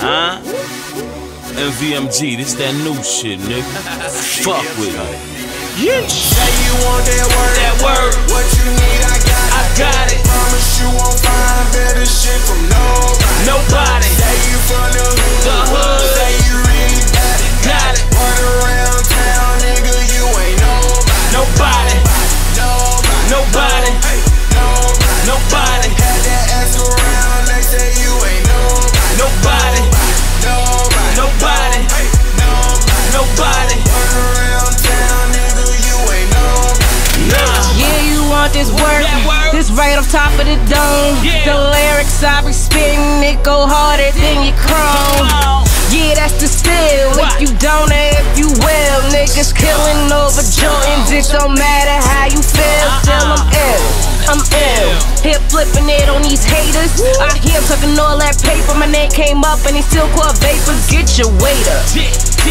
Huh? MVMG, this that new shit, nigga. Fuck with me. Yeah. Say you want that word. That word. What you need. Right off top of the dome. Yeah. The lyrics I be spitting, it go harder than your chrome. Yeah, that's the still. If you don't, if you will, niggas killing over Jordans. It don't matter how you feel, still I'm ill. I'm ill. Hip flipping it on these haters. I hear talking all that paper. My name came up and they still call vapors. Get your weight up.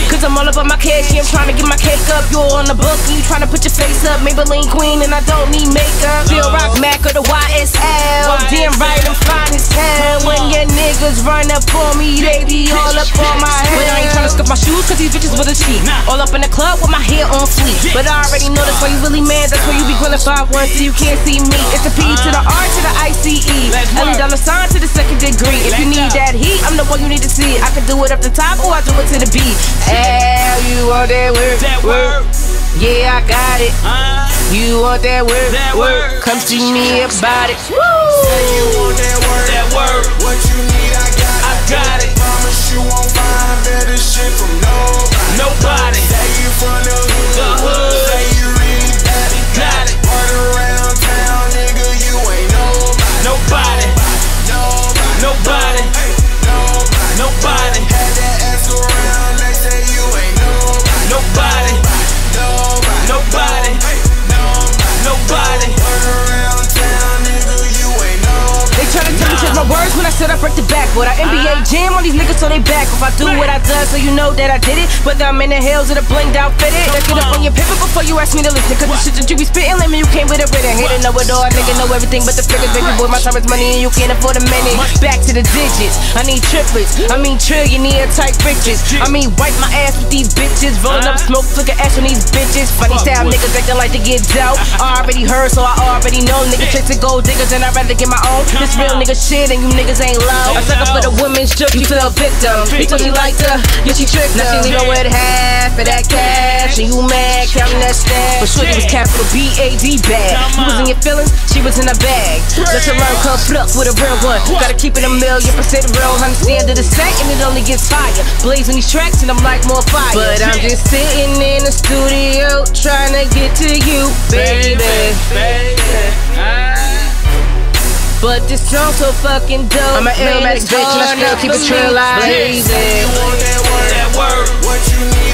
Cause I'm all about my cash, yeah, I'm trying to get my cake up. You're on the book, and you trying to put your face up. Maybelline Queen, and I don't need makeup. Feel Rock Mac or the YSL. Damn right, I'm fine as hell. When your niggas run up on me, they be all up on my head. But I ain't trying to scuff my shoes, cause these bitches with a cheat. All up in the club with my hair on fleek. But I already know that's why you really mad. That's why you be grilling 5 1 so you can't see me. It's a P to the R to the ICE. Let's Ellie work. dollar sign to the second degree. If you need that heat, I'm the one you need to see. I can do it up the top or I do it to the beat. Hell, you want that work? That word. Yeah, I got it. Uh, You want that work? That work? work. Come see me about it. Say you want that word. that word. What you need, I got it. I got it. Promise you won't better shit when I said I break the back. But I NBA jam on these niggas so they back. If I do what I done, so you know that I did it. Whether I'm in the hills or the blinged out fitted. Let's get up on your ask me to listen. Cause the shit that you be spitting, let me you came with it written. Hate it, know it all. Nigga know everything but the figures. Baby boy, my time is money and you can't afford a minute. Back to the digits. I need triplets. I mean trillionaire type riches. I mean wipe my ass with these bitches. Rolling up smoke, flicker ash on these bitches. Funny style niggas acting like they get dope. I already heard, so I already know. Niggas chasing gold diggers and I'd rather get my own. This real nigga shit and you niggas ain't low. I suck up for the women's joke, you feel a victim. He told you like her, yeah, she tricked her. Now she leaving with half of that cash and you mad, counting that stash. But shorty was capital B A D bad. You was in your feelings, she was in a bag. Let her learn come pluck with a real one. Gotta keep it a million percent real. Understand to the sack and it only gets higher. Blazing these tracks and I'm like more fire. But I'm just sitting in the studio trying to get to you, baby. baby. But this song so fucking dope. I'm an Man, illmatic it's bitch and I hard still keep it trill believe. blazing. You want that word. That word. What you need,